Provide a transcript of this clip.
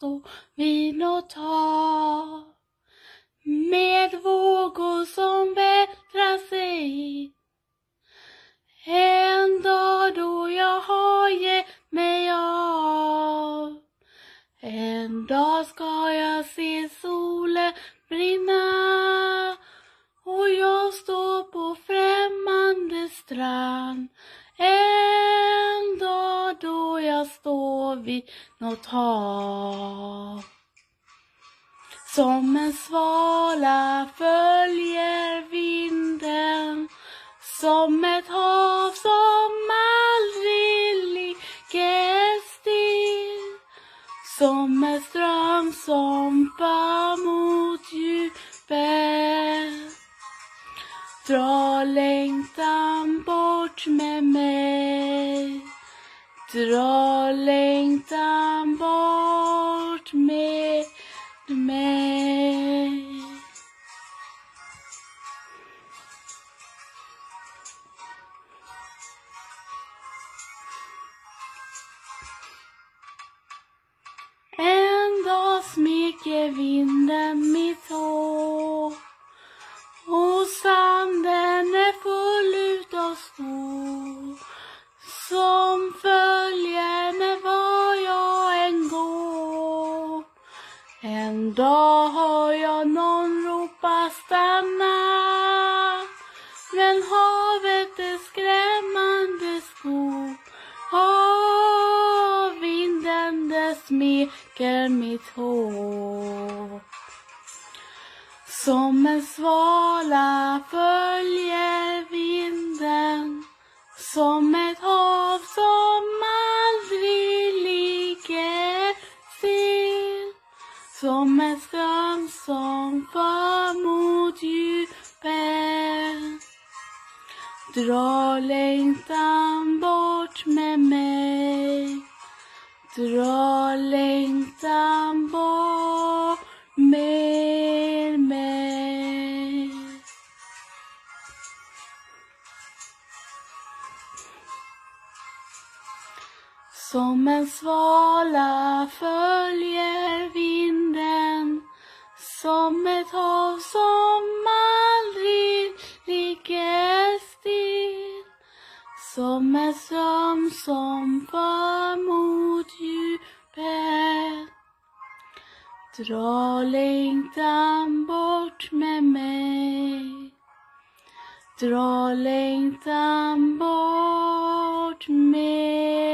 stå vid något. Med vågor som bättrar sig. En dag då jag har gett mig av. En dag ska jag se solen brinna och jag står på främmande strand. En dag då jag står vid något ha. Som en svala följer vinden som ett hav som aldrig ligger still som en ström som far mot djupet Dra längtan bort med mig Dra längtan bort med mig En dag smeker vinden mitt hår och sanden är full utav snor. som för En dag hör jag någon ropa stanna! Men havet är skrämmande stort. Och vinden det smeker mitt hår. Som en svala följer vinden. Som ett hav som som en ström som far mot djupet. Dra längtan bort med mig. Dra längtan bort med mig. Som en svala för som ett hav som aldrig ligger still. Som en ström som för mot djupet. Dra längtan bort med mig. Dra längtan bort med mig